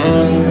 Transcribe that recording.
Música